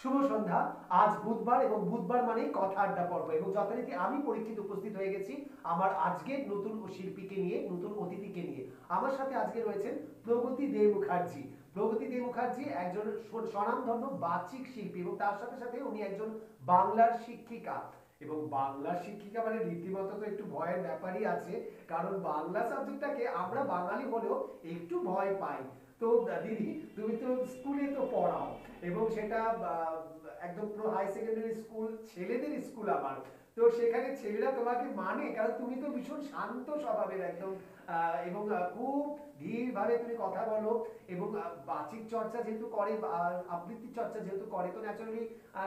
শুভ সন্ধ্যা। আজ বুধবার এবং বুধবার মানেই কথা আড্ডা পর্ব এবং যথারীতি আমি পরীক্ষিত উপস্থিত হয়ে গেছি আমার আজকের নতুন শিল্পীকে নিয়ে, নতুন অতিথিকে নিয়ে। আমার সাথে আজকে রয়েছেন প্রগতি দে মুখার্জি। প্রগতি দে মুখার্জি একজন স্বনামধন্য বাচিক শিল্পী এবং তার সাথে সাথে উনি একজন বাংলার শিক্ষিকা। এবং বাংলার শিক্ষিকা মানে রীতিমতো তো একটু ভয়ের ব্যাপারই আছে, কারণ বাংলা সাবজেক্টটাকে আমরা বাঙালি হলেও একটু ভয় পাই। তো দিদি তুমি তো স্কুলে তো পড়াও এবং সেটা একদম পুরো হাই সেকেন্ডারি স্কুল ছেলেদের স্কুল আমার তো সেখানে ছেলেরা তোমাকে মানে কারণ তুমি তো ভীষণ শান্ত স্বভাবের একদম এবং খুব ধীরভাবে তুমি কথা বলো এবং বাচিক চর্চা যেহেতু করে আহ, আবৃত্তির চর্চা যেহেতু করে তো ন্যাচারালি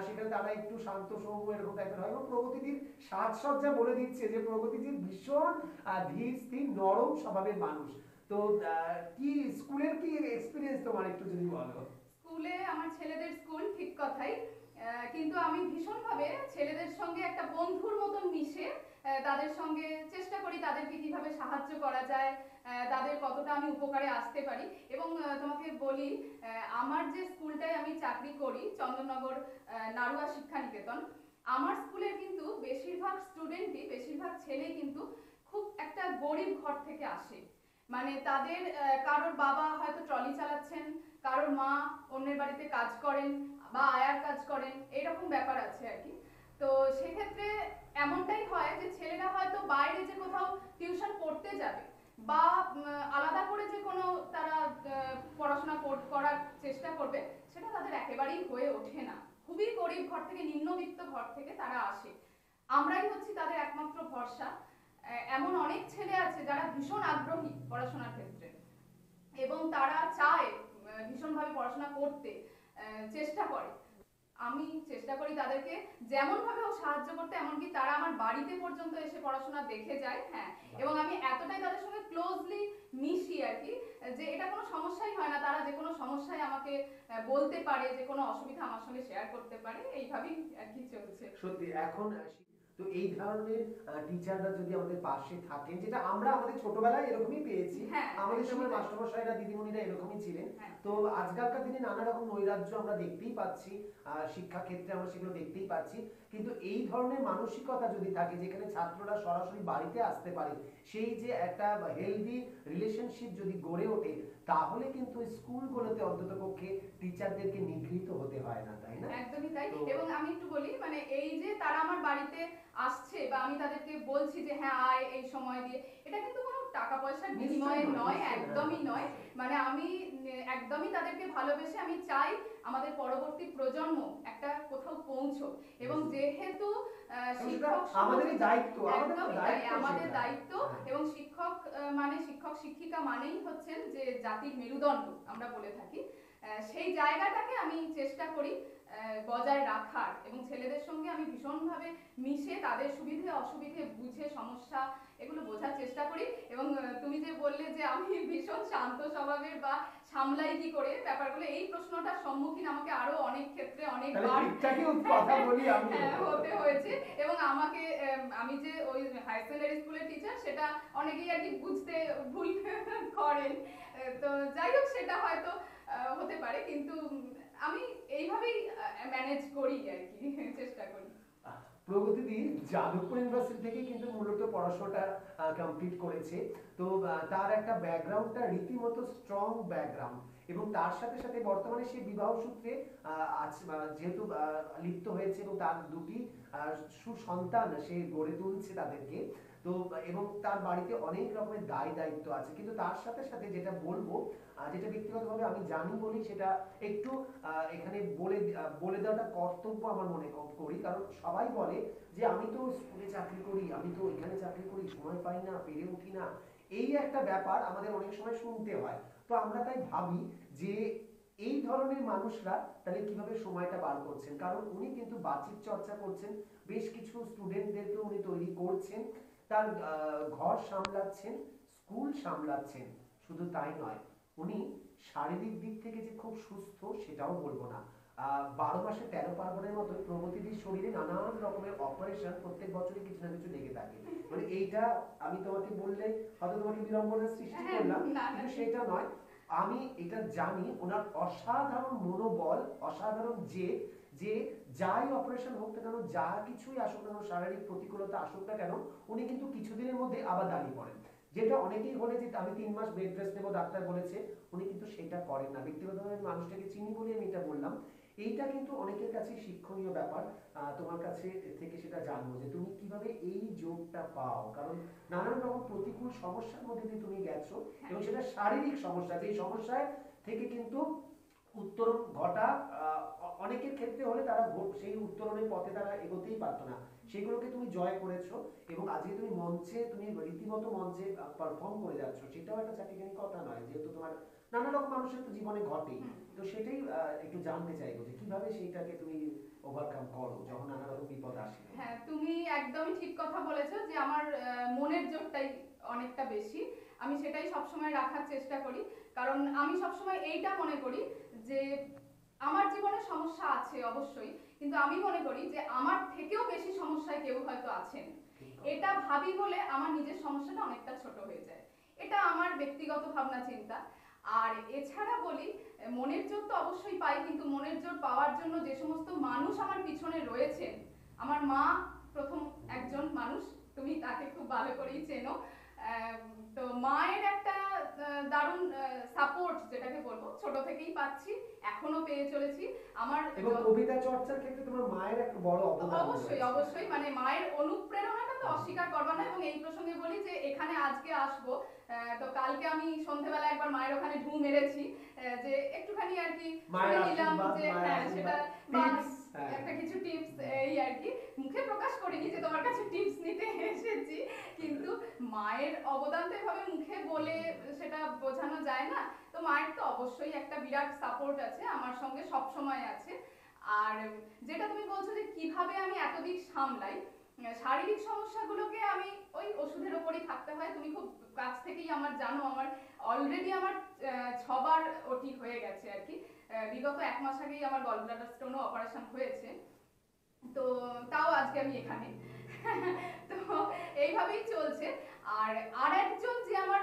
সেখানে তারা একটু শান্ত সৌম্য এরকম টাইপের হয়। এবং প্রগতিদির সাজসজ্জা বলে দিচ্ছে যে প্রগতিদির ভীষণ ধীর স্থির নরম স্বভাবের মানুষ। তো কি স্কুলের কি এক্সপিরিয়েন্স তোমার একটু যদি বলো? স্কুলে আমার ছেলেদের স্কুল ঠিক কথাই। কিন্তু আমি ভীষণভাবে ছেলেদের সঙ্গে একটা বন্ধুর মতন মিশে তাদের সঙ্গে চেষ্টা করি তাদেরকে কীভাবে সাহায্য করা যায় তাদের কতটা আমি উপকারে আসতে পারি। এবং তোমাকে বলি আমার যে স্কুলটায় আমি চাকরি করি চন্দননগর আহ, নাড়ুয়া শিক্ষা নিকেতন আমার স্কুলের কিন্তু বেশিরভাগ স্টুডেন্টই বেশিরভাগ ছেলেই কিন্তু খুব একটা গরিব ঘর থেকে আসে। মানে তাদের কারোর বাবা হয়তো ট্রলি চালাচ্ছেন, কারোর মা অন্যের বাড়িতে কাজ করেন বা আয়ার কাজ করেন, এরকম ব্যাপার আছে আর কি। তো সেক্ষেত্রে এমনটাই হয় যে ছেলেরা হয়তো বাইরে যে কোথাও টিউশন পড়তে যাবে বা আলাদা করে যে কোনো তারা পড়াশোনা করার চেষ্টা করবে, সেটা তাদের একেবারেই হয়ে ওঠে না। খুবই গরিব ঘর থেকে, নিম্নবিত্ত ঘর থেকে তারা আসে। আমরাই হচ্ছি তাদের একমাত্র ভরসা। এমন অনেক ছেলে আছে যারা ভীষণ আগ্রহী পড়াশোনার ক্ষেত্রে। এবং তারা চায় ভীষণভাবে পড়াশোনা করতে চেষ্টা করে। আমি চেষ্টা করি তাদেরকে যেমন ভাবে ও সাহায্য করতে, এমনকি তারা আমার বাড়িতে পর্যন্ত এসে পড়াশোনা দেখে যায় হ্যাঁ। এবং আমি এতটাই তাদের সঙ্গে ক্লোজলি মিশি আর কি, যে এটা কোনো সমস্যাই হয় না। তারা যে কোনো সমস্যায় আমাকে বলতে পারে, যে কোনো অসুবিধা আমার সঙ্গে শেয়ার করতে পারে। এইভাবেই আর কি চলছে। সত্যি, এখন তো এই ধরনের টিচাররা যদি আমাদের পাশে থাকেন যেটা আমরা আমাদের ছোটবেলায় এরকমই পেয়েছি হ্যাঁ, আমাদের সময়। মাস্টারমশাইরা দিদিমণিরা এরকমই ছিলেন। হ্যাঁ। তো আজকালকার দিনে নানা রকম নৈরাজ্য আমরা দেখতেই পাচ্ছি আহ, শিক্ষা ক্ষেত্রে আমরা সেগুলো দেখতেই পাচ্ছি। কিন্তু এই ধরনের মানসিকতা যদি থাকে যেখানে ছাত্ররা সরাসরি বাড়িতে আসতে পারে সেই যে একটা হেলদি রিলেশনশিপ যদি গড়ে ওঠে তাহলে কিন্তু স্কুলগুলোতে অন্তত পক্ষে টিচারদেরকে নিগৃহীত হতে হয় না তাই না? একদমই তাই। এবং আমি একটু বলি মানে এই যে তারা আমার বাড়িতে আসছে বা আমি তাদেরকে বলছি যে হ্যাঁ আয় এই সময় দিয়ে এটা কিন্তু কোনো টাকা পয়সার বিনিময়ে নয়। একদমই নয়। মানে আমি একদমই তাদেরকে ভালোবেসে আমি চাই আমাদের পরবর্তী প্রজন্ম একটা কোথাও পৌঁছো এবং যেহেতু শিক্ষক আমাদের দায়িত্ব আমাদের দায়িত্ব হ্যাঁ। এবং শিক্ষক মানে শিক্ষক শিক্ষিকা মানেই হচ্ছেন যে জাতির মেরুদণ্ড আমরা বলে থাকি। সেই জায়গাটাকে আমি চেষ্টা করি বজায় রাখার এবং ছেলেদের সঙ্গে আমি ভীষণভাবে মিশে তাদের সুবিধে অসুবিধে বুঝে সমস্যা এগুলো বোঝার চেষ্টা করি। এবং তুমি যে বললে যে আমি ভীষণ শান্ত স্বভাবের বা সামলাই কি করে ব্যাপারগুলো এই প্রশ্নটার সম্মুখীন আমাকে আরও অনেক ক্ষেত্রে আমি। হ্যাঁ, হতে হয়েছে। এবং আমাকে আমি যে ওই হাই সেকেন্ডারি স্কুলের টিচার সেটা অনেকেই আর কি বুঝতে ভুল করেন। তো যাই হোক সেটা হয়তো হতে পারে। কিন্তু ম্যানেজ করি আর কি চেষ্টা করি। প্রগতিদি যাদবপুর ইউনিভার্সিটি থেকে কিন্তু মূলত পড়াশোনাটা কমপ্লিট করেছে। তো তার একটা ব্যাকগ্রাউন্ডটা রীতিমতো স্ট্রং ব্যাকগ্রাউন্ড এবং তার সাথে সাথে বর্তমানে সে বিবাহ সূত্রে যেহেতু লিপ্ত হয়েছে এবং তার দুটি সুসন্তান সে গড়ে তুলছে তাদেরকে। তো এবং তার বাড়িতে অনেক রকমের দায় দায়িত্ব আছে। কিন্তু তার সাথে সাথে যেটা বলব যেটা ব্যক্তিগতভাবে আমি জানি বলি, সেটা একটু এখানে বলে বলে দেওয়াটা কর্তব্য আমার মনে করি। কারণ সবাই বলে যে, আমি তো স্কুলে চাকরি করি, আমি তো এখানে চাকরি করি, সময় পাই না পেরে উঠি না? এই একটা ব্যাপার আমাদের অনেক সময় শুনতে হয়। তো আমরা তাই ভাবি যে, এই ধরনের মানুষরা তাহলে কীভাবে সময়টা বার করছেন? কারণ উনি কিন্তু বাচিক চর্চা করছেন, বেশ কিছু স্টুডেন্টদেরকে উনি তৈরি করছেন। তার ঘর সামলাচ্ছেন স্কুল সামলাচ্ছেন শুধু তাই নয় উনি শারীরিক দিক থেকে যে খুব সুস্থ সেটাও বলব না। বারো মাসে তেরো পার্বণের মতো প্রগতিদির শরীরে নানান রকমের অপারেশন প্রত্যেক বছরই কিছু না কিছু লেগে থাকে। মানে এইটা আমি তোমাকে বললে হয়তো তোমাকে বিড়ম্বনার সৃষ্টি হ্যাঁ, করলাম কিন্তু সেটা নয়। আমি এটা জানি ওনার অসাধারণ মনোবল অসাধারণ জেদ যে যাই অপারেশন হোক না কেন যা কিছুই আসুক না কেন শারীরিক প্রতিকূলতা আসুক না কেন উনি কিন্তু কিছুদিনের মধ্যে আবার দাঁড়িয়ে পড়েন। যেটা অনেকেই বলে যে আমি তিন মাস বেড রেস্ট নেব ডাক্তার বলেছে। উনি কিন্তু সেটা করেন না। ব্যক্তিগতভাবে মানুষটাকে চিনি বলে আমি এটা বললাম। এইটা কিন্তু অনেকের কাছে শিক্ষণীয় ব্যাপার। আহ, তোমার কাছে থেকে সেটা জানব যে তুমি কীভাবে এই যোগটা পাও? কারণ নানান রকম প্রতিকূল সমস্যার মধ্যে দিয়ে তুমি গেছো এবং সেটা শারীরিক সমস্যা। যে সমস্যায় থেকে কিন্তু উত্তরণ ঘটা অনেকের ক্ষেত্রে হলে তারা সেই উত্তরণের পথে তারা এগোতেই পারতো না। সেগুলোকে তুমি জয় করেছ এবং আজকে তুমি মঞ্চে তুমি রীতিমতো মঞ্চে পারফর্ম করে যাচ্ছ। সেটাও একটা চাকরিখানি কথা নয় যেহেতু তোমার নানা রকম মানুষের তো জীবনে ঘটেই। তো সেটাই একটু জানতে চাইব যে কীভাবে সেইটাকে তুমি ওভারকাম করো যখন নানা রকম বিপদ আসে। হ্যাঁ তুমি একদমই ঠিক কথা বলেছ যে আমার মনের জোরটাই অনেকটা বেশি। আমি সেটাই সবসময় রাখার চেষ্টা করি। কারণ আমি সবসময় এইটা মনে করি যে আমার জীবনে সমস্যা আছে অবশ্যই কিন্তু আমি মনে করি যে আমার থেকেও বেশি সমস্যায় কেউ হয়তো আছেন। এটা ভাবি বলে আমার নিজের সমস্যাটা অনেকটা ছোট হয়ে যায়। এটা আমার ব্যক্তিগত ভাবনা চিন্তা। আর এছাড়া বলি মনের জোর তো অবশ্যই পাই কিন্তু মনের জোর পাওয়ার জন্য যে সমস্ত মানুষ আমার পিছনে রয়েছেন আমার মা প্রথম একজন মানুষ তুমি তাকে খুব ভালো করেই চেনো তো মায়ের একটা দারুণ সাপোর্ট যেটাকে বলব ছোট থেকেই পাচ্ছি এখনও পেয়ে চলেছি। আমার এবং কবিতা চর্চার ক্ষেত্রে তোমার মায়ের একটা বড় অবদান অবশ্যই অবশ্যই। মানে মায়ের অনুপ্রেরণাটা তো অস্বীকার করবা না এবং এই প্রসঙ্গে বলি যে এখানে আজকে আসব। আহ, তো কালকে আমি সন্ধ্যেবেলা একবার মায়ের ওখানে ঢু মেরেছি আহ, যে একটুখানি আর কি মায়ের নিলাম আশীর্বাদ, যে মায়ের হ্যাঁ সেটা হ্যাঁ। একটা কিছু টিপস এই আর কি, মুখে প্রকাশ করিনি যে তোমার কাছে টিপস নিতে এসেছি, কিন্তু মায়ের অবদান তো এভাবে মুখে বলে সেটা বোঝানো যায় না। তো মায়ের তো অবশ্যই একটা বিরাট সাপোর্ট আছে, আমার সঙ্গে সব সময় আছে। আর যেটা তুমি বলছো যে কীভাবে আমি এত দিক সামলাই, শারীরিক সমস্যাগুলোকে আমি ওই ওষুধের ওপরই থাকতে হয়। তুমি খুব কাছ থেকেই আমার জানো, আমার অলরেডি আমার ছবার ওটি হয়ে গেছে আর কি। বিগত এক মাস আগেই আমার গল ব্লাডার স্টোনও অপারেশন হয়েছে। তো তাও আজকে আমি এখানে। তো এইভাবেই চলছে। আর আর একজন যে আমার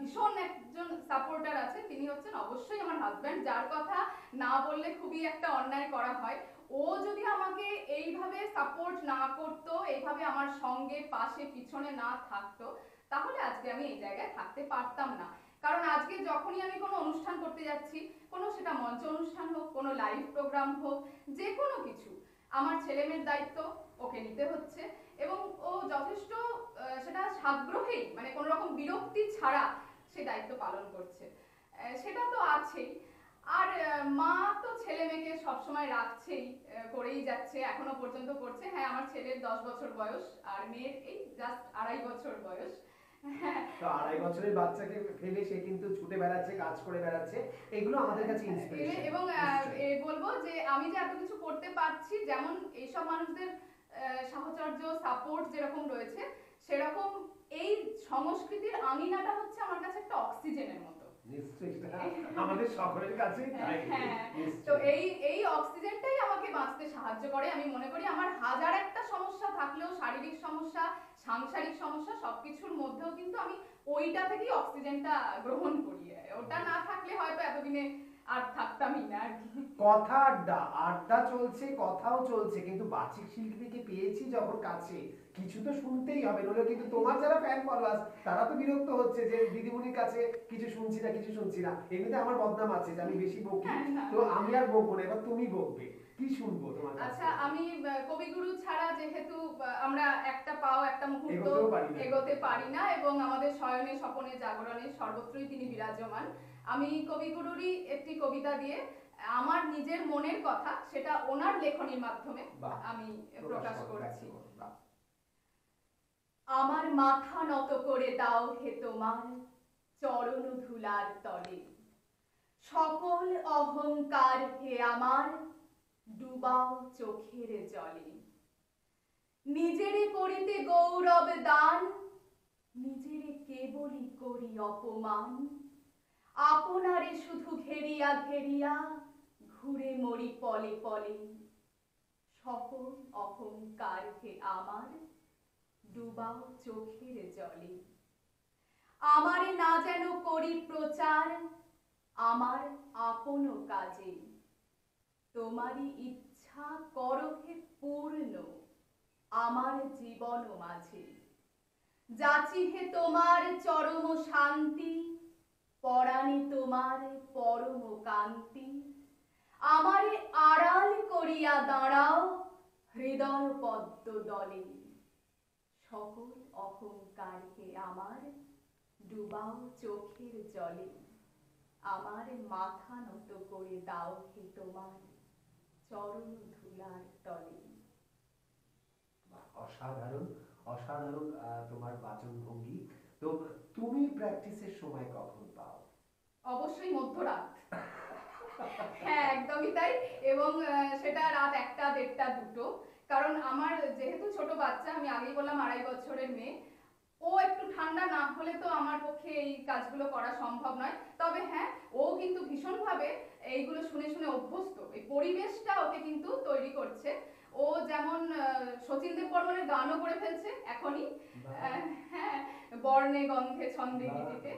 ভীষণ একজন সাপোর্টার আছে, তিনি হচ্ছেন অবশ্যই আমার হাজব্যান্ড যার কথা না বললে খুবই একটা অন্যায় করা হয়। ও যদি আমাকে এইভাবে সাপোর্ট না করতো, এইভাবে আমার সঙ্গে, পাশে, পিছনে না থাকতো, তাহলে আজকে আমি এই জায়গায় থাকতে পারতাম না। যখনই আমি কোনো অনুষ্ঠান করতে যাচ্ছি, কোনো সেটা মঞ্চ অনুষ্ঠান হোক, কোনো লাইভ প্রোগ্রাম হোক, যে কোনো কিছু, আমার ছেলেমেয়ের দায়িত্ব ওকে নিতে হচ্ছে এবং ও যথেষ্ট সেটা সাগ্রহেই মানে কোনো রকম বিরক্তি ছাড়া সে দায়িত্ব পালন করছে। সেটা তো আছেই। আর মা তো ছেলে মেয়েকে সবসময় রাখছেই করেই যাচ্ছে, এখনও পর্যন্ত করছে। হ্যাঁ আমার ছেলের দশ বছর বয়স, আর মেয়ের এই জাস্ট আড়াই বছর বয়স। তো আড়াই বছরের বাচ্চাকে ফেলে সে কিন্তু ছুটে বেড়াচ্ছে কাজ করে বেড়াচ্ছে। এগুলো আমাদের কাছে ইন্সপিরেশন এবং আহ, এ বলব যে আমি যে এত কিছু করতে পারছি যেমন এইসব মানুষদের সাহচর্য সাপোর্ট যেরকম রয়েছে সেরকম এই সংস্কৃতির আঙিনাটা হচ্ছে আমার কাছে একটা অক্সিজেনের মতো। আমাদের সকলের হ্যাঁ, নিশ্চয়ই। তো এই এই অক্সিজেনটাই আমাকে বাঁচতে সাহায্য করে। আমি মনে করি আমার হাজার একটা সমস্যা থাকলেও শারীরিক সমস্যা সাংসারিক সমস্যা সবকিছুর মধ্যেও কিন্তু আমি ওইটা থেকেই অক্সিজেনটা গ্রহণ করি। ওটা না থাকলে হয়তো এতদিনে আর থাকতামই না আর কি। কথা আড্ডা আড্ডা চলছে কথাও চলছে কিন্তু বাচিক শিল্পীকে পেয়েছি যখন কাছে কিছু তো শুনতেই হবে নইলে কিন্তু তোমার যারা ফ্যান ফলোয়ার্স তারা তো বিরক্ত হচ্ছে যে দিদিমণির কাছে কিছু শুনছি না কিছু শুনছি না। এমনিতে আমার বদনাম আছে যে আমি বেশি বকি তো আমি আর বকবো না এবার তুমি বকবে। কি শুনব তোমার আচ্ছা আমি কবিগুরু ছাড়া যেহেতু আমরা একটা পাও একটা মুহূর্ত। এগোতে পারি না এবং আমাদের শয়নে স্বপনে জাগরণে সর্বত্রই তিনি বিরাজমান। আমি কবিগুরুরই একটি কবিতা দিয়ে আমার নিজের মনের কথা সেটা ওনার লেখনীর মাধ্যমে আমি প্রকাশ করো, করছি। আমার মাথা নত করে দাও হে তোমার চরণ ধুলার তলে। সকল অহংকার হে আমার ডুবাও চোখের জলে। নিজেরে করিতে গৌরব দান নিজেরে কেবলই করি অপমান। আপনারে শুধু ঘেরিয়া ঘেরিয়া ঘুরে মরি পলে পলে। সকল অহংকার হে আমার ডুবাও চোখের জলে। আমারে না যেন করি প্রচার, আমার আপন কাজে। তোমারই ইচ্ছা ইচ্ছা করহে পূর্ণ আমার জীবন মাঝে। যাচিহে তোমার চরম শান্তি পরাণে তোমার পরম কান্তি। আমারে আড়াল করিয়া দাঁড়াও হৃদয় পদ্ম দলে। সকল অহংকারকে আমার ডুবাও চোখের জলে। আমার মাথা নত করে দাও হে তোমার চরণ ধুলার তলে। অসাধারণ অসাধারণ তোমার বাচন ভঙ্গি তো তুমি প্র্যাকটিসের সময় কখন পাও? অবশ্যই মধ্যরাত। হ্যাঁ একদমই তাই। এবং সেটা রাত একটা, দেড়টা, দুটো। কারণ আমার যেহেতু ছোট বাচ্চা, আমি আগেই বললাম আড়াই বছরের মেয়ে। ও একটু ঠান্ডা না হলে তো আমার পক্ষে এই কাজগুলো করা সম্ভব নয়। তবে হ্যাঁ ও কিন্তু ভীষণভাবে এইগুলো শুনে শুনে অভ্যস্ত। এই পরিবেশটা ওকে কিন্তু তৈরি করছে। ও যেমন শচীন দেব বর্মনের গানও করে ফেলছে এখনই। হ্যাঁ বর্ণে গন্ধে ছন্দে। গীতিতে।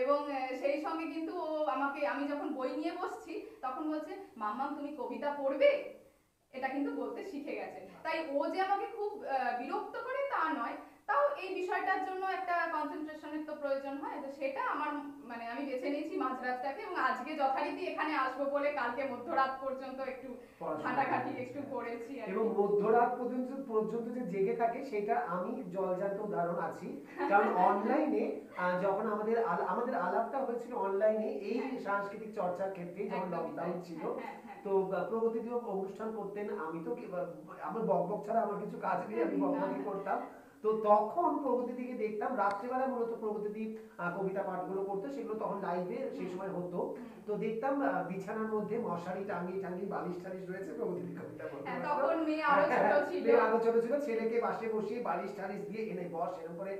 এবং সেই সঙ্গে কিন্তু ও আমাকে আমি যখন বই নিয়ে বসছি তখন বলছে মাম্মাম তুমি কবিতা পড়বে? এটা কিন্তু বলতে শিখে গেছে। তাই ও যে আমাকে খুব বিরক্ত করে তা নয় তাও এই বিষয়টার জন্য একটা কনসেন্ট্রেশনের তো প্রয়োজন হয় তো সেটা আমার মানে আমি বেছে নিয়েছি মাঝরাতটাকে এবং আজকে যথারীতি এখানে আসব বলে কালকে মধ্যরাত পর্যন্ত একটু ঘাটাঘাটি একটু করেছি আর কি। এবং মধ্যরাত পর্যন্ত পর্যন্ত যে জেগে থাকে সেটা আমি জলজান্ত উদাহরণ আছি। কারণ অনলাইনে যখন আমাদের আমাদের আলাপটা হয়েছিল অনলাইনে এই হ্যাঁ। সাংস্কৃতিক চর্চার ক্ষেত্রে যখন লকডাউন ছিল হ্যাঁ, হ্যাঁ, তো আহ, প্রগতি দিও অনুষ্ঠান করতেন। আমি তো আমার বকবক ছাড়া আমার কিছু কাজ নেই আমি বকবকই করতাম। তো তখন প্রগতি দিকে দেখতাম রাত্রেবেলা মূলত প্রগতি কবিতা পাঠগুলো করতো সেগুলো তখন লাইভে সেই সময় হতো। তো দেখতাম বিছানার মধ্যে মশারি টাঙ্গি টাঙ্গি বালিশ টালিশ রয়েছে প্রগতি দি কবিতা পড়তে হ্যাঁ, তখন মেয়ে আরও ছোট ছিল। মেয়ে আরও ছোট ছিল ছেলেকে পাশে বসিয়ে বালিশ টালিশ দিয়ে এনে বস এরকম করে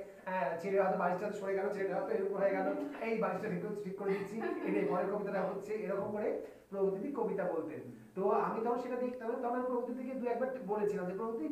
ছেলে হয়তো বালিশটা সরে গেল ছেলে হয়তো এরকম হয়ে গেল এই বালিশটা ঠিক ঠিক করে দিচ্ছি এনে পরে কবিতাটা হচ্ছে এরকম করে প্রগতি কবিতা বলতেন। তো আমি তখন সেটা দেখতাম তখন আমি প্রগতি থেকে দু একবার বলেছিলাম যে প্রগতি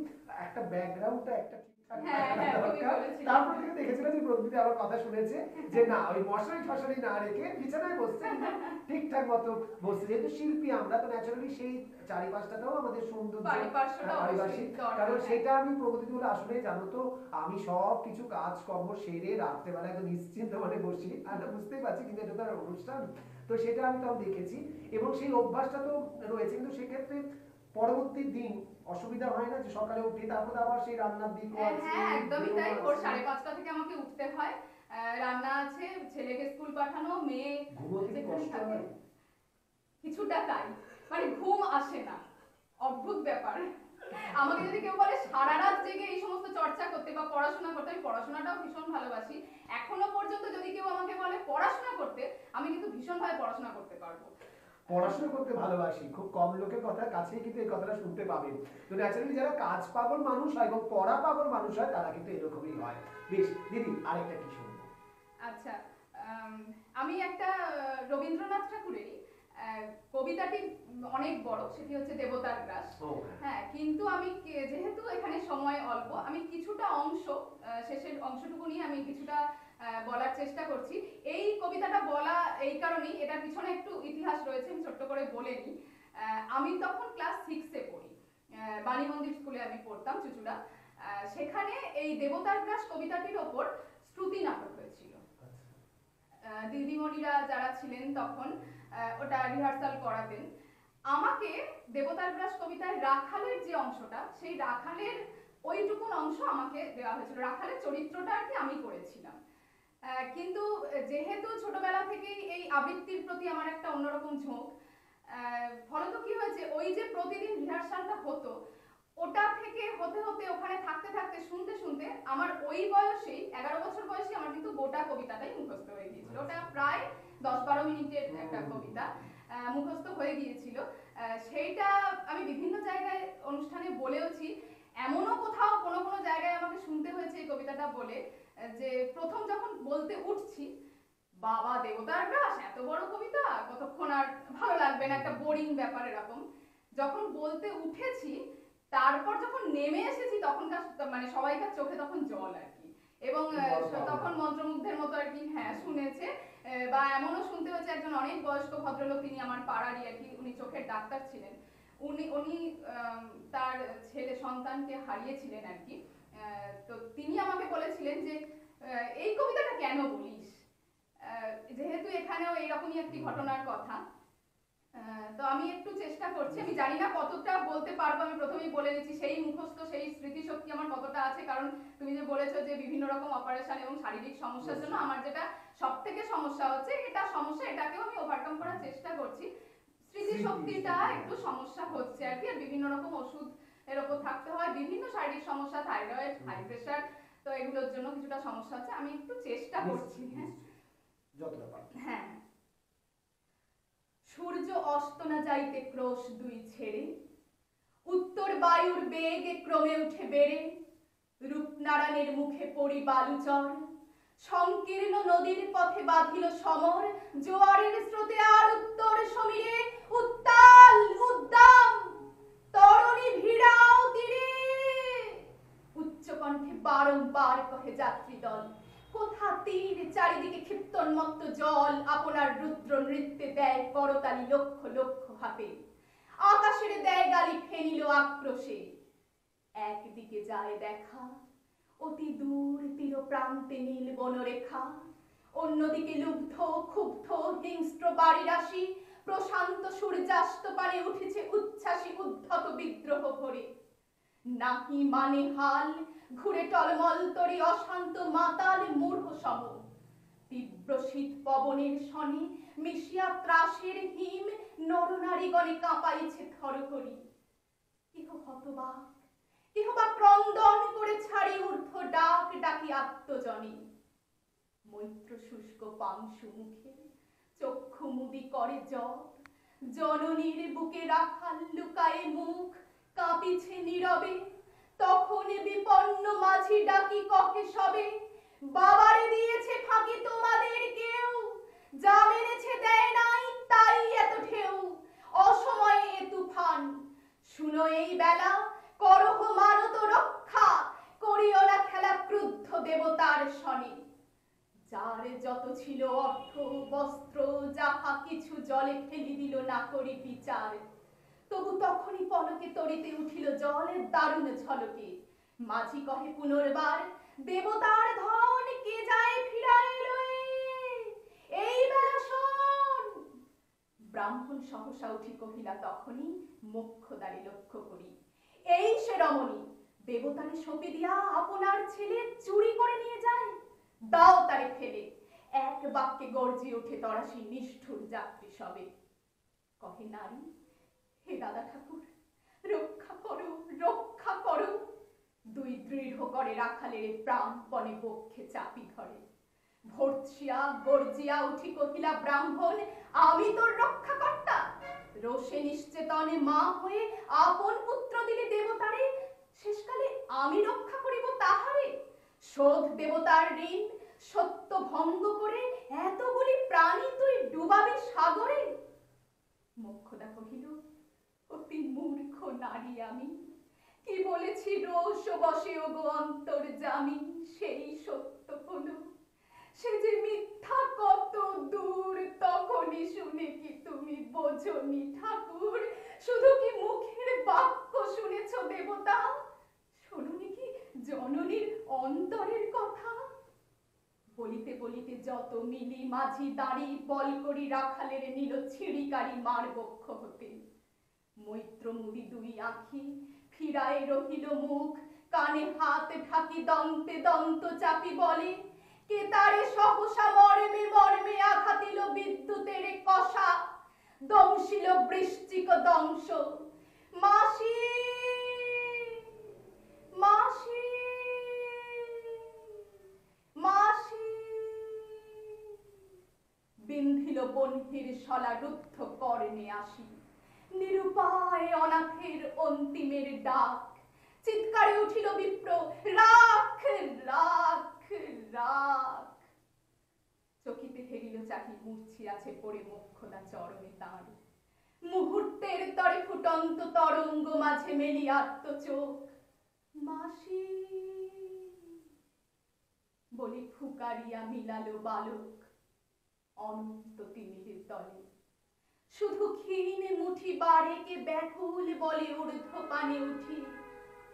একটা ব্যাকগ্রাউন্ডটা একটা হ্যাঁ, হ্যাঁ। তারপর থেকে যে প্রকৃতি আমার কথা শুনেছে যে না ওই মশারি না রেখে বিছানায় বসছে। ঠিকঠাক মতো বসছে। যেহেতু শিল্পী আমরা তো ন্যাচারালি সেই চারিপাশটাতেও আমাদের সৌন্দর্য হ্যাঁ, পারিপার্শ্বিক কারণ। সেটা আমি প্রগতি বলে আসলে জানো তো আমি সব কিছু কাজ কর্ম সেরে রাত্রেবেলা একদম নিশ্চিন্ত মানে বসি। আর বুঝতেই পারছি কিন্তু এটা তো অনুষ্ঠান। তো সেটা আমি তাও দেখেছি। এবং সেই অভ্যাসটা তো রয়েছে। কিন্তু সেক্ষেত্রে পরবর্তী দিন অসুবিধা হয় না যে সকালে উঠে তারপরে আবার সেই রান্নার দিক হ্যাঁ, হ্যাঁ একদমই তাই। ভোর সাড়ে পাঁচটা থেকে আমাকে উঠতে হয়। রান্না আছে ছেলেকে স্কুল পাঠানো মেয়ে ঘুমোতে কি কষ্ট থাকে। হয়। কিছুটা তাই। মানে ঘুম আসে না। অদ্ভুত ব্যাপার। আমাকে যদি কেউ বলে সারা রাত জেগে এই সমস্ত চর্চা করতে বা পড়াশোনা করতে আমি পড়াশোনাটাও ভীষণ ভালোবাসি। এখনও পর্যন্ত যদি কেউ আমাকে বলে পড়াশোনা করতে আমি কিন্তু ভীষণভাবে পড়াশোনা করতে পারব। পড়াশোনা করতে ভালোবাসি। খুব কম লোকের কথা কাছেই কিন্তু এই কথাটা শুনতে পাবেন তো ন্যাচারালি যারা কাজ পাগল মানুষ হয় এবং পড়া পাগল মানুষ হয় তারা কিন্তু এরকমই হয়। বেশ দিদি আরেকটা কি শুনব? আচ্ছা আমি একটা রবীন্দ্রনাথ ঠাকুরেরই কবিতাটি অনেক বড়। সেটি হচ্ছে দেবতার গ্রাস। হ্যাঁ। হ্যাঁ কিন্তু আমি যেহেতু এখানে সময় অল্প আমি কিছুটা অংশ শেষের অংশটুকু নিয়ে আমি কিছুটা বলার চেষ্টা করছি। এই কবিতাটা বলা এই কারণেই এটার পিছনে একটু ইতিহাস রয়েছে আমি ছোট্ট করে বলে নিই। আমি তখন ক্লাস সিক্সে পড়ি। আহ, বাণী মন্দির স্কুলে আমি পড়তাম চুচুড়া। সেখানে এই দেবতার গ্রাস কবিতাটির ওপর শ্রুতি নাটক হয়েছিল। দিদিমণিরা যারা ছিলেন তখন ওটা রিহার্সাল করাতেন। আমাকে দেবতার গ্রাস কবিতায় রাখালের যে অংশটা সেই রাখালের ওইটুকুন অংশ আমাকে দেওয়া হয়েছিল। রাখালের চরিত্রটা আর কি আমি করেছিলাম। কিন্তু যেহেতু ছোটবেলা থেকেই এই আবৃত্তির প্রতি আমার একটা অন্যরকম ঝোঁক ফলত কি হয়েছে? ওই যে প্রতিদিন রিহার্সালটা হতো ওটা থেকে হতে হতে ওখানে থাকতে থাকতে শুনতে শুনতে আমার ওই বয়সেই এগারো বছর বয়সে আমার কিন্তু গোটা কবিতাটাই মুখস্থ হয়ে গিয়েছিল। ওটা প্রায় দশ বারো মিনিটের একটা কবিতা মুখস্থ হয়ে গিয়েছিল। সেইটা আমি বিভিন্ন জায়গায় অনুষ্ঠানে বলেওছি। এমনও কোথাও কোনো কোনো জায়গায় আমাকে শুনতে হয়েছে এই কবিতাটা বলে যে প্রথম যখন বলতে উঠছি বাবা দেবতার গ্রাস এত বড় কবিতা কতক্ষণ আর ভালো লাগবে না একটা বোরিং ব্যাপার এরকম। যখন বলতে উঠেছি তারপর যখন নেমে এসেছি তখনকার মানে সবাইকার চোখে তখন জল আর কি। এবং তখন মন্ত্রমুগ্ধের মতো আর কি হ্যাঁ শুনেছে। বা এমনও শুনতে হয়েছে একজন অনেক বয়স্ক ভদ্রলোক তিনি আমার পাড়ারই আর কি উনি চোখের ডাক্তার ছিলেন। উনি উনি তার ছেলে সন্তানকে হারিয়েছিলেন আর কি। তো তিনি আমাকে বলেছিলেন যে এই কবিতাটা কেন বলিস? যেহেতু এখানেও এইরকমই একটি ঘটনার কথা। তো আমি একটু চেষ্টা করছি আমি জানি না কতটা বলতে পারব আমি প্রথমেই বলে দিচ্ছি সেই মুখস্থ সেই স্মৃতিশক্তি আমার কতটা আছে কারণ তুমি যে বলেছ যে বিভিন্ন রকম অপারেশন এবং শারীরিক সমস্যার জন্য আমার যেটা সব থেকে সমস্যা হচ্ছে এটা সমস্যা এটাকেও আমি ওভারকাম করার চেষ্টা করছি। স্মৃতিশক্তিটা একটু সমস্যা হচ্ছে আর কি আর বিভিন্ন রকম ওষুধ এর উপর থাকতে হয় বিভিন্ন শারীরিক সমস্যা থাইরয়েড হাই প্রেশার তো এগুলোর জন্য কিছুটা সমস্যা হচ্ছে আমি একটু চেষ্টা করছি হ্যাঁ। হ্যাঁ। সূর্য অস্ত না যাইতে ক্রোশ দুই ছেড়ে উত্তর বায়ুর বেগে ক্রমে উঠে বেড়ে রূপনারায়ণের মুখে পড়ি বালুচর সংকীর্ণ নদীর পথে বাঁধিল সমর। জোয়ারের স্রোতে আর উত্তর সমীরে উত্তাল উদ্দাম। তরণী ভিড়াও তীরে। উচ্চ কণ্ঠে বারংবার কহে যাত্রী দল, কোথা তীর চারিদিকে ক্ষিপ্তন্মত্ত জল আপনার রুদ্র নৃত্যে দেয় করতালি লক্ষ লক্ষ হাতে আকাশের দেয় গালি ফেনিল আক্রোশে। একদিকে যায় দেখা অতি দূর তীর প্রান্তে নীল বনরেখা। অন্যদিকে লুব্ধ, ক্ষুব্ধ, হিংস্র বাড়ি রাশি প্রশান্ত সূর্যাস্ত পানে উঠেছে উচ্ছ্বাসী উদ্ধত বিদ্রোহ ভরে। নাহি মানে হাল, ঘুরে টলমল তরি অশান্ত মাতাল মূর্খ সম। তীব্র শীত পবনের শনি, মিশিয়া ত্রাসের হিম নরনারীগণে কাঁপাইছে থরকরি কেহ হতবাক কেহ বা ক্রন্দন করে ছাড়ি ঊর্ধ্ব ডাক ডাকি আত্মজনে। মৈত্র শুষ্ক পাংশু মুখে চক্ষু মুদি করে জপ জননীর বুকে রাখাল লুকায়ে মুখ, কাঁপিছে নীরবে। তখন বিপন্ন মাঝি ডাকি, কহে সবে, বাবারে দিয়েছে ফাঁকি তোমাদের কেউ? যা মেরেছে দেয় নাই তাই এত ঢেউ। অসময়ে তুফান, শুনো এই বেলা করহ মানত রক্ষা, করিও না খেলা ক্রুদ্ধ দেবতার শনি। যার যত ছিল অর্থ বস্ত্র, যাহা কিছু জলে ফেলি দিল না করি বিচার। তবু তখনই পলকে তরিতে উঠিল জলের দারুণ ঝলকে। মাঝি কহে পুনর্বার, দেবতার ধন কে যায় ফিরাইল এই বেলা শোন! ব্রাহ্মণ সহসা উঠি কহিলা, তখনই মুখ্য দ্বারে লক্ষ্য করি। এই সে রমণী দেবতারে সঁপে দিয়া আপনার ছেলে চুরি করে নিয়ে যায়। দাও তারে ফেলে। এক বাক্যে গর্জে ওঠে তরাসি নিষ্ঠুর যাত্রী সবে। কহে নারী, হে দাদা ঠাকুর, রক্ষা করো রক্ষা করো। দুই দৃঢ় করে রাখালের প্রাণপণে বক্ষে চাপি ধরে। ভর্ৎসিয়া, গর্জিয়া উঠি কহিলা, ব্রাহ্মণ, আমি তোর রক্ষাকর্তা। রোষে নিশ্চেতনে মা হয়ে আপন পুত্র দিলে দেবতারে, শেষকালে আমি রক্ষা করিব তাহারে। শোধ দেবতার ঋণ, সত্য ভঙ্গ করে এতগুলি প্রাণী তুই ডুবাবি সাগরে। মোক্ষদা কহিল, অতি মূর্খ নারী আমি। কি বলেছি রোষ বসে ও গো অন্তর্জামী, সেই সত্য হলো। সে যে মিথ্যা কত দূর, তখনই শুনে কি তুমি বোঝনি ঠাকুর? শুধু কি মুখের বাক্য শুনেছ দেবতা? শুনুনি কি জননীর অন্তরের কথা? বলিতে বলিতে যত মিলি মাঝি দাঁড়ি বল করি রাখালের নিল ছিড়িকারি মার বক্ষ হতে। মৈত্র মুদি দুই আঁখি ফিরায় রহিল মুখ, কানে হাত ঢাকি দন্তে দন্ত চাপি বলে কে তারে সহসা মর্মে মর্মে আঘাতিল বিদ্যুতের কষা? দংশিল বৃশ্চিক দংশ। মাসি মাসি মাসি। বিন্ধিল বন্ধির শলা রুদ্ধ কর্ণে আসি। নিরুপায় অনাথের অন্তিমের ডাক। চিৎকারে উঠিল বিপ্র, রাখ রাখ রাখ চকিতে হেরিল চাহি মূর্ছি আছে পড়ে মোক্ষদা চরণে তাঁর। মুহূর্তের তরে ফুটন্ত তরঙ্গ মাঝে মেলি আত্ম চোখ মাসি, বলি ফুকারিয়া মিলালো বালক। অনন্ত তিমির তলে। শুধু ক্ষীণ মুঠি বারেকে ব্যাকুল বলে ঊর্ধ্ব পানে উঠি।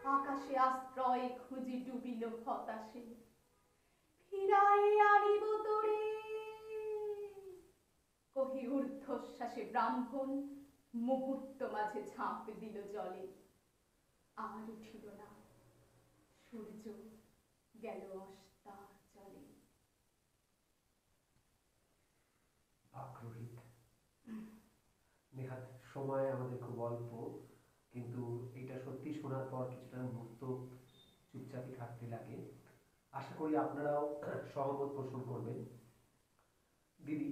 আকাশে আশ্রয় খুঁজি ডুবিল হতাশে। ফিরায়ে আনিব তোরে। কহি ঊর্ধ্বশ্বাসে ব্রাহ্মণ, মুহূর্ত মাঝে ঝাঁপ দিল জলে। আর উঠিল না। সূর্য গেল অস্তার জলে। নেহাত সময় আমাদের খুব অল্প, কিন্তু এটা সত্যি শোনার পর কিছুটা মুহূর্ত চুপচাপই থাকতে লাগে। আশা করি আপনারাও সহমত পোষণ করবেন। দিদি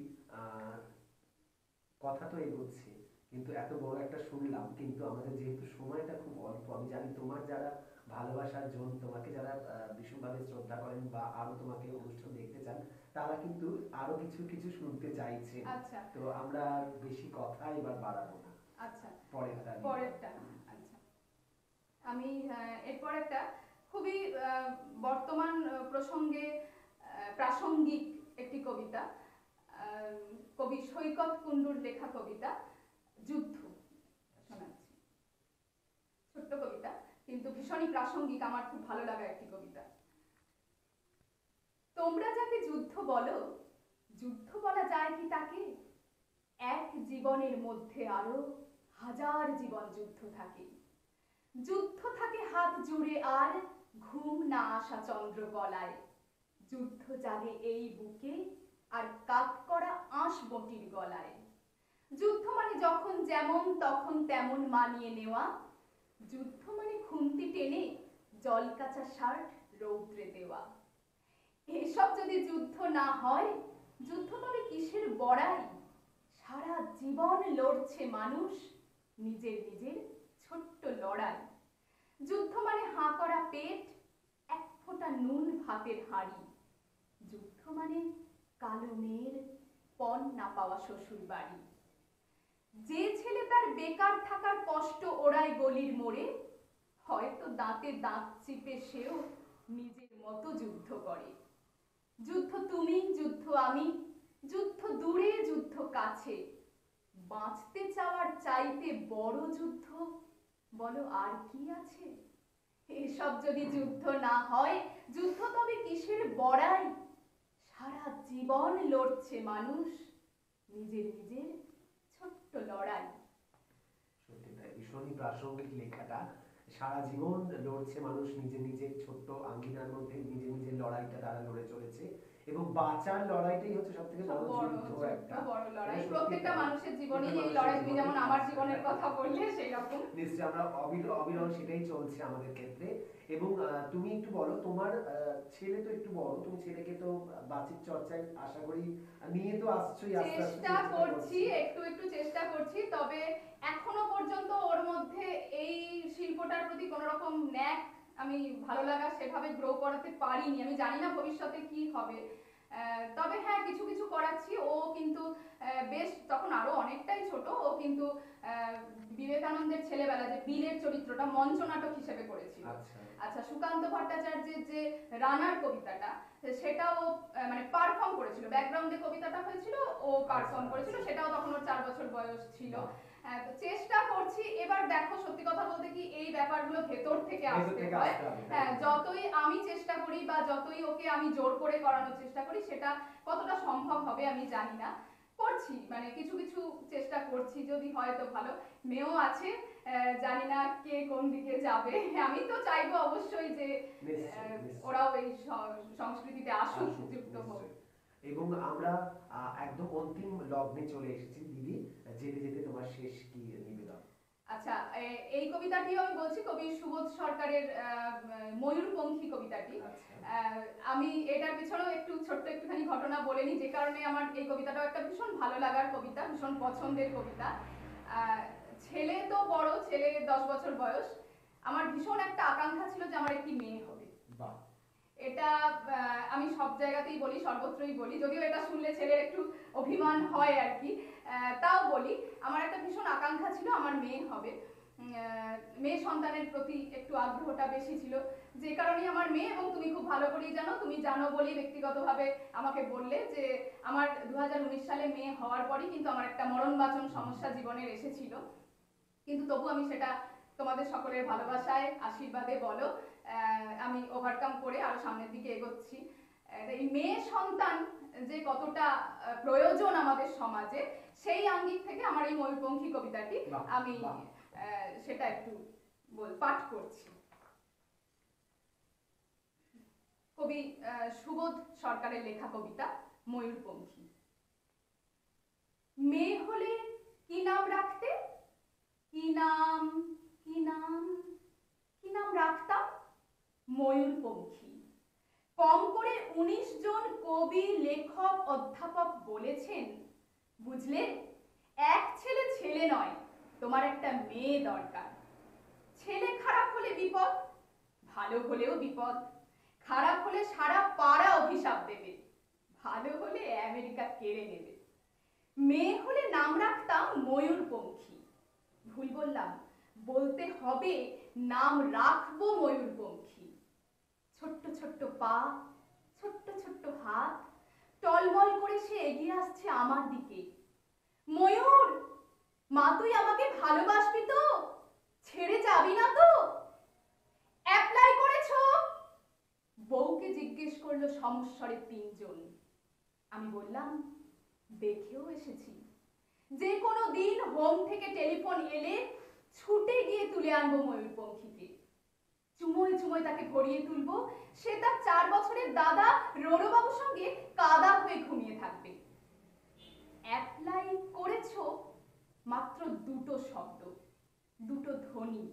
কথা তো এগোচ্ছে কিন্তু এত বড় একটা শুনলাম কিন্তু আমাদের যেহেতু সময়টা খুব অল্প আমি জানি তোমার যারা ভালোবাসার জন তোমাকে যারা ভীষণভাবে শ্রদ্ধা করেন বা আরও তোমাকে অনুষ্ঠান দেখতে চান তারা কিন্তু আরও কিছু কিছু শুনতে চাইছে আচ্ছা। তো আমরা বেশি কথা এবার বাড়াবো না। আচ্ছা। পরেরটা পরেরটা আচ্ছা। আমি এরপর একটা খুবই বর্তমান প্রসঙ্গে প্রাসঙ্গিক একটি কবিতা কবি সৈকত কুণ্ডুর লেখা কবিতা, যুদ্ধ। শোনাচ্ছি। ছোট্ট কবিতা, কিন্তু ভীষণই প্রাসঙ্গিক, আমার খুব ভালো লাগা একটি কবিতা। তোমরা যাকে যুদ্ধ বলো, যুদ্ধ বলা যায় কি তাকে? এক জীবনের মধ্যে আরও হাজার জীবন যুদ্ধ থাকে। যুদ্ধ থাকে হাত জুড়ে আর ঘুম না আসা চন্দ্র গলায় যুদ্ধ জাগে এই বুকে আর কাত করা আঁশ বটির গলায়। যুদ্ধ মানে যখন যেমন তখন তেমন মানিয়ে নেওয়া। যুদ্ধ মানে খুন্তি টেনে জল কাঁচা শার্ট রৌদ্রে দেওয়া। এসব যদি যুদ্ধ না হয়, যুদ্ধ তবে কিসের বড়াই? সারা জীবন লড়ছে মানুষ নিজের নিজের ছোট্ট লড়াই। যুদ্ধ মানে হাঁ করা পেট, এক ফোঁটা নুন ভাতের হাঁড়ি। যুদ্ধ মানে কালো মেয়ের পণ না পাওয়া শ্বশুর বাড়ি। যে ছেলে তার বেকার থাকার কষ্ট ওড়ায় গলির মোড়ে, হয়তো দাঁতে দাঁত চিপে সেও নিজের মতো যুদ্ধ করে। যুদ্ধ তুমি, যুদ্ধ আমি, যুদ্ধ দূরে, যুদ্ধ কাছে। বাঁচতে চাওয়ার চাইতে বড় যুদ্ধ বলো, আর কি আছে? এসব যদি যুদ্ধ না হয়, যুদ্ধ তবে কিসের বড়াই? সারা জীবন লড়ছে মানুষ, নিজের নিজের ছোট্ট লড়াই। সত্যি ভীষণই প্রাসঙ্গিক লেখাটা। সারা জীবন লড়ছে মানুষ নিজে নিজের ছোট্ট আঙ্গিনার মধ্যে নিজে নিজের লড়াইটা তারা লড়ে চলেছে। এবং বাঁচার লড়াইটাই হচ্ছে সব থেকে বড় যুদ্ধ একটা। বড় লড়াই। প্রত্যেকটা মানুষের জীবনেই এই লড়াই তুমি যেমন আমার জীবনের কথা বললে সেই রকম নিশ্চয়ই আমরা অবির- অবিরল সেটাই চলছে আমাদের ক্ষেত্রে। এবং তুমি একটু বলো তোমার ছেলে তো একটু বড় তুমি ছেলেকে তো বাচিক চর্চায় আশা করি নিয়ে তো আসছোই চেষ্টা করছি। একটু একটু চেষ্টা করছি তবে এখনও পর্যন্ত ওর মধ্যে এই শিল্পটার প্রতি কোনো রকম ন্যাক আমি ভালো লাগা সেভাবে গ্রো করাতে পারিনি। আমি জানি না ভবিষ্যতে কি হবে। তবে হ্যাঁ কিছু কিছু করাচ্ছি। ও কিন্তু বেশ তখন আরও অনেকটাই ছোট। ও কিন্তু বিবেকানন্দের ছেলেবেলা যে বিলের চরিত্রটা মঞ্চ নাটক হিসেবে করেছিল। আচ্ছা। আচ্ছা সুকান্ত ভট্টাচার্যের যে রানার কবিতাটা সেটাও মানে পারফর্ম করেছিল। ব্যাকগ্রাউন্ডে কবিতাটা হয়েছিল ও পারফর্ম করেছিল। সেটাও তখন ওর চার বছর বয়স ছিল। চেষ্টা করছি এবার দেখো সত্যি কথা বলতে কি এই ব্যাপারগুলো ভেতর থেকে আসতে হয়। হ্যাঁ যতই আমি চেষ্টা করি বা যতই ওকে আমি জোর করে করানোর চেষ্টা করি সেটা কতটা সম্ভব হবে আমি জানি না। করছি মানে কিছু কিছু চেষ্টা করছি যদি হয় তো ভালো। মেয়েও আছে জানি না কে কোন দিকে যাবে। আমি তো চাইব অবশ্যই যে ওরাও এই সংস্কৃতিতে আসুক যুক্ত হোক। এবং আমরা একদম অন্তিম লগ্নে চলে এসেছি দিদি যেতে যেতে তোমার শেষ কি নিবেদন আচ্ছা এ- এই কবিতাটিও আমি বলছি কবি সুবোধ সরকারের ময়ূরপঙ্খী কবিতাটি। আচ্ছা। আমি এটার পিছনেও একটু ছোট্ট একটুখানি ঘটনা বলে নিই যে কারণে আমার এই কবিতাটাও একটা ভীষণ ভালো লাগার কবিতা ভীষণ পছন্দের কবিতা। ছেলে তো বড় ছেলে দশ বছর বয়স। আমার ভীষণ একটা আকাঙ্ক্ষা ছিল যে আমার একটি মেয়ে হবে। এটা আহ, আমি সব জায়গাতেই বলি সর্বত্রই বলি যদিও এটা শুনলে ছেলের একটু অভিমান হয় আর কি। আহ, তাও বলি আমার একটা ভীষণ আকাঙ্ক্ষা ছিল আমার মেয়ে হবে। মেয়ে সন্তানের প্রতি একটু আগ্রহটা বেশি ছিল। যে কারণে আমার মেয়ে, এবং তুমি খুব ভালো করেই জানো, তুমি জানো বলেই ব্যক্তিগতভাবে আমাকে বললে যে আমার দু হাজার উনিশ সালে মেয়ে হওয়ার পরই কিন্তু আমার একটা মরণ মরণবাচন সমস্যা জীবনের এসেছিল। কিন্তু তবু আমি সেটা তোমাদের সকলের ভালোবাসায়, আশীর্বাদে বলো আমি ওভারকাম করে আরও সামনের দিকে এগোচ্ছি। এই মেয়ে সন্তান যে কতটা প্রয়োজন আমাদের সমাজে সেই আঙ্গিক থেকে আমার এই ময়ূরপঙ্খী কবিতাটি আমি সেটা একটু বল পাঠ করছি। কবি সুবোধ সরকারের লেখা কবিতা ময়ূরপঙ্খী। মেয়ে হলে কি নাম রাখতে? কি নাম কি নাম কি নাম রাখতাম? ময়ূরপঙ্খী। কম করে উনিশ জন কবি, লেখক, অধ্যাপক বলেছেন। বুঝলে? এক ছেলে ছেলে নয়, তোমার একটা মেয়ে দরকার। ছেলে খারাপ হলে বিপদ, ভালো হলেও বিপদ। খারাপ হলে সারা পাড়া অভিশাপ দেবে, ভালো হলে আমেরিকা কেড়ে নেবে। মেয়ে হলে নাম রাখতাম ময়ূরপঙ্খী। ভুল বললাম, বলতে হবে নাম রাখব ময়ূরপঙ্খী। ছোট্ট ছোট্ট পা, ছোট্ট ছোট্ট হাত টলমল করে সে এগিয়ে আসছে আমার দিকে। ময়ূর, মা তুই আমাকে ভালোবাসবি তো? ছেড়ে যাবি না তো? অ্যাপ্লাই করেছ? বউকে জিজ্ঞেস করল সমস্বরে তিনজন। আমি বললাম, দেখেও এসেছি। যে কোনো দিন হোম থেকে টেলিফোন এলে ছুটে গিয়ে তুলে আনব ময়ূরপঙ্খীকে। চুমোয় চুমোয় তাকে ভরিয়ে তুলবো। সে তার চার বছরের দাদা রোরবাবুর সঙ্গে কাদা হয়ে ঘুমিয়ে থাকবে। অ্যাপ্লাই করেছ? মাত্র দুটো শব্দ, দুটো ধ্বনি।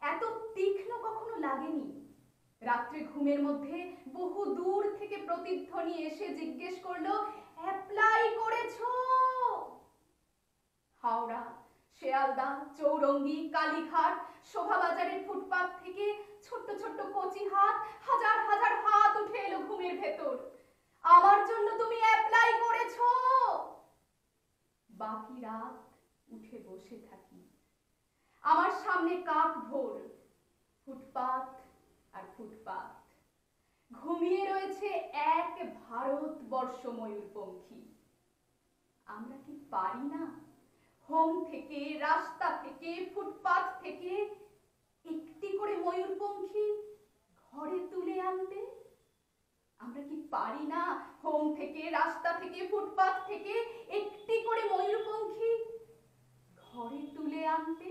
এত তীক্ষ্ণ কখনো লাগেনি? রাত্রে ঘুমের মধ্যে বহু দূর থেকে প্রতিধ্বনি এসে জিজ্ঞেস করল, অ্যাপ্লাই করেছ? হাওড়া শেয়ালদা চৌরঙ্গি, কালীঘাট, শোভাবাজারের ফুটপাত থেকে ছোট্ট ছোট্ট কচি হাত হাজার হাজার হাত উঠে এলো ঘুমের ভেতর। আমার জন্য তুমি অ্যাপ্লাই করেছ। বাকি রাত উঠে বসে থাকি। আমার সামনে কাক ভোর। ফুটপাত আর ফুটপাত। ঘুমিয়ে রয়েছে এক ভারতবর্ষ ময়ূরপঙ্খী আমরা কি পারি না? হোম থেকে, রাস্তা থেকে, ফুটপাত থেকে একটি করে ময়ূরপঙ্খী ঘরে তুলে আনতে? আমরা কি পারি না হোম থেকে, রাস্তা থেকে, ফুটপাত থেকে একটি করে ময়ূরপঙ্খী ঘরে তুলে আনতে?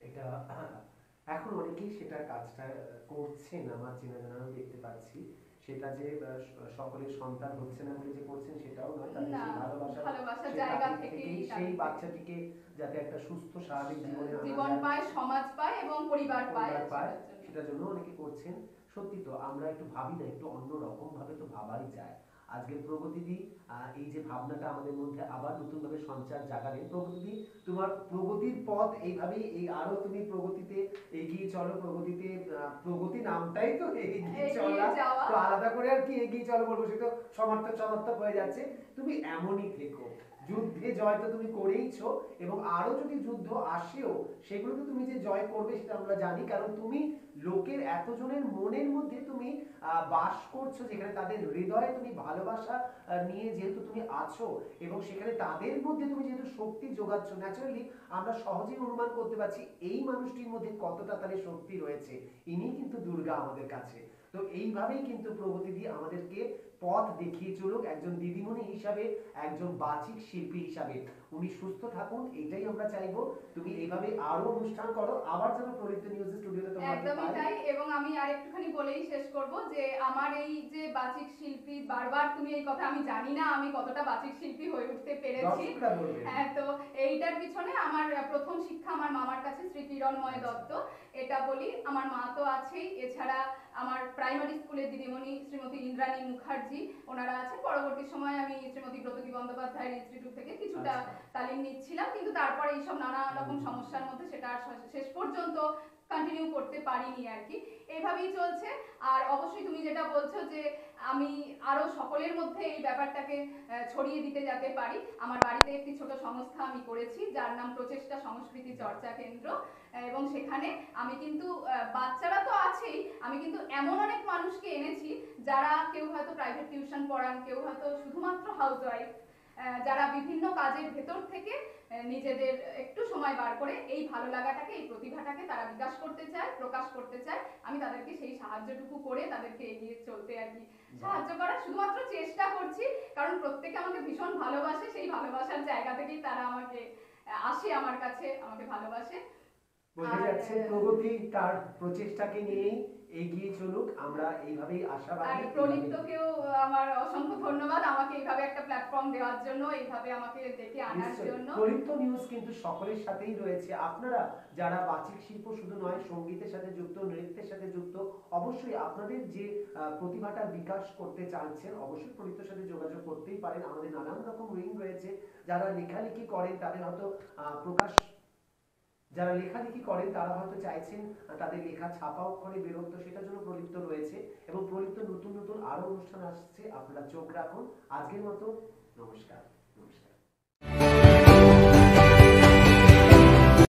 এটা এখন অনেকেই সেটা কাজটা করছেন, আমার চেনা জানা দেখতে পাচ্ছি। সেটা যে সকলের সন্তান হচ্ছে না বলে যে করছেন সেটাও নয় তাদের সেই ভালোবাসা জায়গা থেকে সেই। বাচ্চাটিকে যাতে একটা সুস্থ স্বাভাবিক জীবনে জীবন পায় সমাজ পায় এবং পরিবার পায় পায়, সেটার জন্য। সেটার জন্য অনেকে করছেন সত্যি তো আমরা একটু ভাবি না একটু অন্য রকম ভাবে তো ভাবাই যায় আজকের প্রগতিদি এই যে ভাবনাটা আমাদের মধ্যে আবার নতুন ভাবে সঞ্চার জাগালে প্রগতিদি তোমার প্রগতির পথ এইভাবেই এই আরও তুমি প্রগতিতে এগিয়ে চলো প্রগতিতে প্রগতি নামটাই তো এগিয়ে চলো। চলা তো আলাদা করে আর কি এগিয়ে চলো বলব সে তো সমর্থক সমর্থক হয়ে যাচ্ছে। তুমি এমনই থেকো। যুদ্ধে জয় তো তুমি করেইছো এবং আরও যদি যুদ্ধ আসেও, সেগুলো তো তুমি যে জয় করবে সেটা আমরা জানি, কারণ তুমি লোকের এতজনের মনের মধ্যে তুমি বাস করছ যেখানে তাদের হৃদয়ে তুমি ভালোবাসা নিয়ে যেহেতু তুমি আছো এবং সেখানে তাদের মধ্যে তুমি যেহেতু শক্তি যোগাচ্ছ ন্যাচারালি আমরা সহজেই অনুমান করতে পারছি এই মানুষটির মধ্যে কতটা তাদের শক্তি রয়েছে। ইনি কিন্তু দুর্গা আমাদের কাছে। তো এইভাবেই কিন্তু প্রগতি দিয়ে আমাদেরকে পথ দেখিয়ে চলুক একজন দিদিমণি হিসাবে একজন বাচিক শিল্পী হিসাবে। উনি সুস্থ থাকুন এটাই আমরা চাইব। তুমি এইভাবে আরও অনুষ্ঠান করো আবার যেন প্রদীপ্ত নিউজ স্টুডিওতে তোমাকে পাই। আমি আর একটুখানি বলেই শেষ করব যে আমার এই যে বাচিক শিল্পী বারবার তুমি এই কথা আমি জানি না আমি কতটা বাচিক শিল্পী হয়ে উঠতে পেরেছি। হ্যাঁ তো এইটার পিছনে আমার প্রথম শিক্ষা আমার মামার কাছে শ্রী কিরণময় দত্ত। এটা বলি আমার মা তো আছেই। এছাড়া আমার প্রাইমারি স্কুলের দিদিমণি শ্রীমতী ইন্দ্রাণী মুখার্জি ওনারা আছেন। পরবর্তী সময় আমি শ্রীমতী ব্রতকী বন্দ্যোপাধ্যায়ের ইনস্টিটিউট থেকে কিছুটা আচ্ছা। তালিম নিচ্ছিলাম। কিন্তু তারপরে এইসব নানা রকম সমস্যার মধ্যে সেটা আর শেষ- শেষ পর্যন্ত কন্টিনিউ করতে পারিনি আর কি এভাবেই চলছে। আর অবশ্যই তুমি যেটা বলছো যে আমি আরও সকলের মধ্যে এই ব্যাপারটাকে ছড়িয়ে দিতে যেতে পারি, আমার বাড়িতে একটি ছোট সংস্থা আমি করেছি, যার নাম প্রচেষ্টা সংস্কৃতি চর্চা কেন্দ্র। এবং সেখানে আমি কিন্তু বাচ্চারা তো আছেই, আমি কিন্তু এমন অনেক মানুষকে এনেছি যারা কেউ হয়তো প্রাইভেট টিউশন পড়ান, কেউ হয়তো শুধুমাত্র হাউসওয়াইফ যারা বিভিন্ন কাজের ভেতর থেকে নিজেদের একটু সময় বার করে এই ভালো লাগাটাকে এই প্রতিভাটাকে তারা বিকাশ করতে চায় প্রকাশ করতে চায় আমি তাদেরকে সেই সাহায্যটুকু করে তাদেরকে এগিয়ে চলতে আর কি সাহায্য করার শুধুমাত্র চেষ্টা করছি কারণ প্রত্যেকে আমাকে ভীষণ ভালোবাসে সেই ভালোবাসার জায়গা থেকেই তারা আমাকে আসে আমার কাছে আমাকে ভালোবাসে। বোঝা যাচ্ছে প্রগতি তার প্রচেষ্টাকে নিয়েই এগিয়ে চলুক আমরা এইভাবেই আর আশাবাদী এইভাবেই- প্রলিপ্তকেও আমার অসংখ্য ধন্যবাদ আমাকে এইভাবে একটা প্ল্যাটফর্ম দেওয়ার জন্য এইভাবে আমাকে ডেকে আনার জন্য। প্রলিপ্ত নিউজ কিন্তু সকলের সাথেই রয়েছে। আপনারা যারা বাচিক শিল্প শুধু নয় সঙ্গীতের সাথে যুক্ত নৃত্যের সাথে যুক্ত অবশ্যই আপনাদের যে প্রতিভাটা বিকাশ করতে চাইছেন অবশ্যই প্রলিপ্তর সাথে যোগাযোগ করতেই পারেন। আমাদের নানান রকম উইং রয়েছে। যারা লেখালেখি করেন তাদের হয়তো প্রকাশ যারা লেখালেখি করেন তারা হয়তো চাইছেন তাদের লেখা ছাপা অক্ষরে বেরোত সেটার জন্য প্রলিপ্ত রয়েছে এবং প্রলিপ্ত নতুন নতুন আরও অনুষ্ঠান আসছে। আপনারা চোখ রাখুন। আজকের মতো নমস্কার।